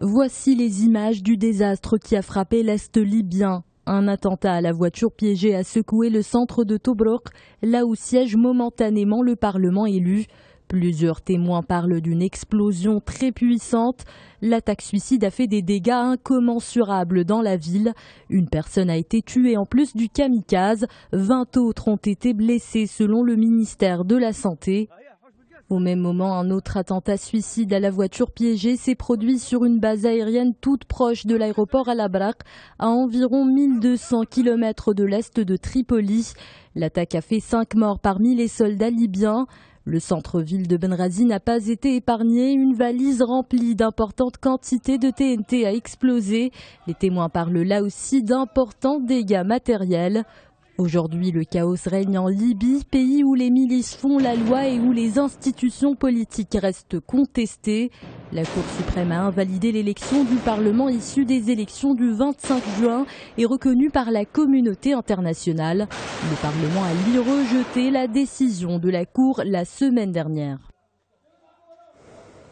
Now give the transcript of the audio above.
Voici les images du désastre qui a frappé l'Est libyen. Un attentat à la voiture piégée a secoué le centre de Tobruk, là où siège momentanément le Parlement élu. Plusieurs témoins parlent d'une explosion très puissante. L'attaque suicide a fait des dégâts incommensurables dans la ville. Une personne a été tuée en plus du kamikaze. 20 autres ont été blessés selon le ministère de la Santé. Au même moment, un autre attentat suicide à la voiture piégée s'est produit sur une base aérienne toute proche de l'aéroport Al-Abrak, à environ 1200 km de l'est de Tripoli. L'attaque a fait cinq morts parmi les soldats libyens. Le centre-ville de Benrazi n'a pas été épargné. Une valise remplie d'importantes quantités de TNT a explosé. Les témoins parlent là aussi d'importants dégâts matériels. Aujourd'hui, le chaos règne en Libye, pays où les milices font la loi et où les institutions politiques restent contestées. La Cour suprême a invalidé l'élection du Parlement issue des élections du 25 juin et reconnue par la communauté internationale. Le Parlement a lui rejeté la décision de la Cour la semaine dernière.